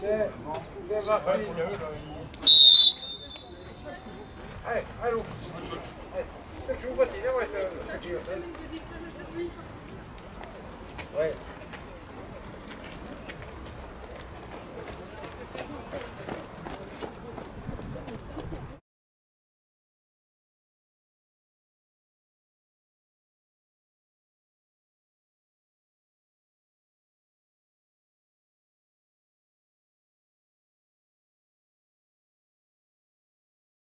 C'est c'est parti. Allez, allô. Ouais. Ouais.